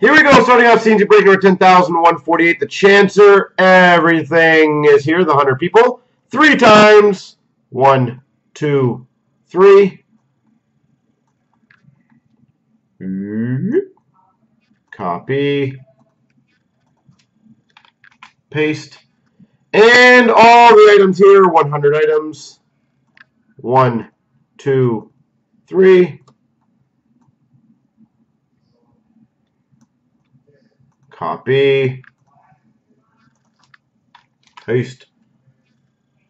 Here we go, starting off CNC break number 10,148. The Chancer, everything is here, the 100 people. Three times. One, two, three. Copy. Paste. And all the items here, 100 items. One, two, three. Copy. Paste.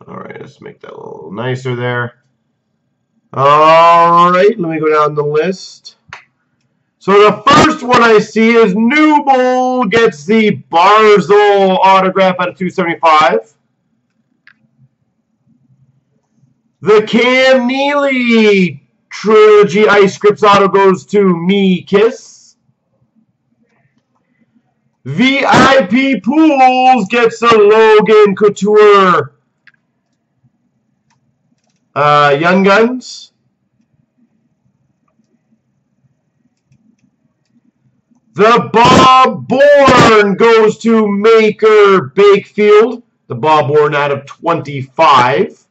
All right, let's make that a little nicer there. All right, let me go down the list. So the first one I see is Newbold gets the Barzal autograph at a 275. The Cam Neely Trilogy Ice Scripts auto goes to Me Kiss. VIP Pools gets a Logan Couture uh, Young Guns. The Bob Bourne goes to Maker Bakefield. The Bob Bourne out of 25.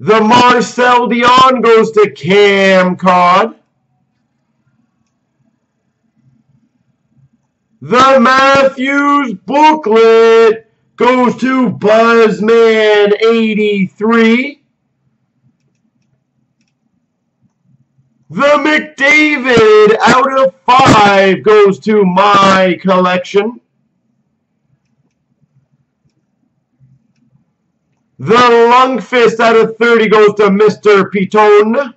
The Marcel Dionne goes to Cam Cod. The Matthews booklet goes to Buzzman83. The McDavid out of 5 goes to my collection. The Lundqvist out of 30 goes to Mr. Pitone.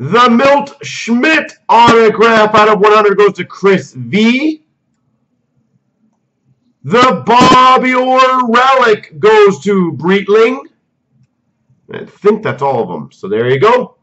The Milt Schmidt autograph out of 100 goes to Chris V. The Bobby Orr relic goes to Breitling. I think that's all of them. So there you go.